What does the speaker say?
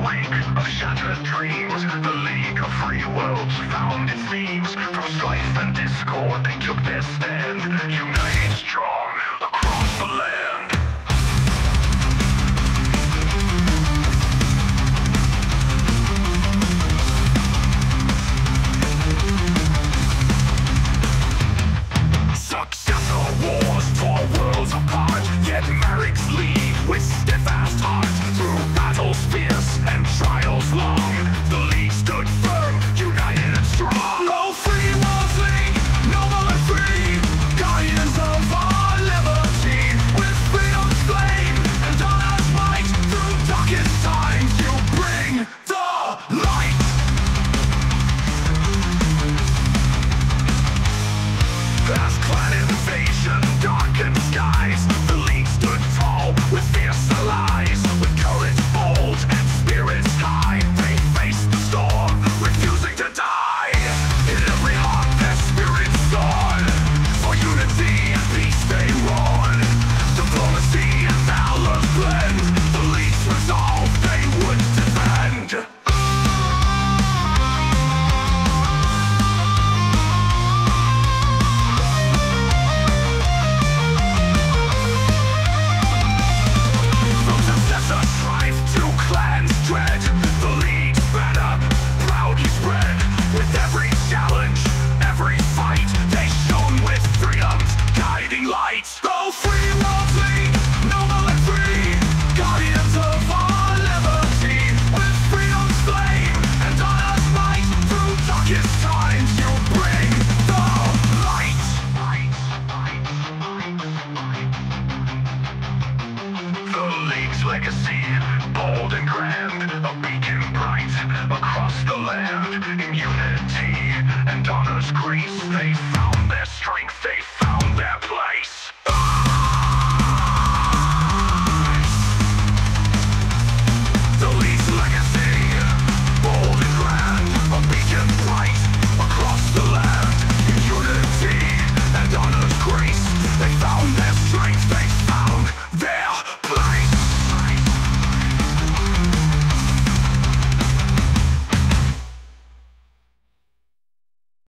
the wake of shattered dreams, the League of Free Worlds found its themes. From strife and discord, they took their stand, united. King's legacy, bold and grand, a beacon bright across the land. In unity and honor's grace, they found their strength.